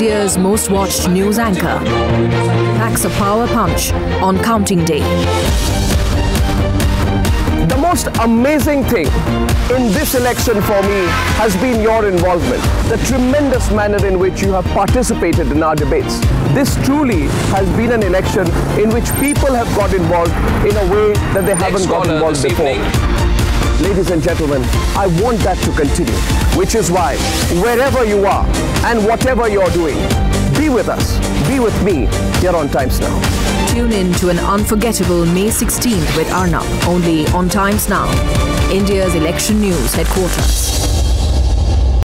India's most watched news anchor, packs a power punch on counting day. The most amazing thing in this election for me has been your involvement, the tremendous manner in which you have participated in our debates. This truly has been an election in which people have got involved in a way that they haven't got involved before. evening. Ladies and gentlemen, I want that to continue, which is why wherever you are and whatever you're doing, be with us, be with me here on Times Now. Tune in to an unforgettable May 16th with Arnab, only on Times Now, India's election news headquarters.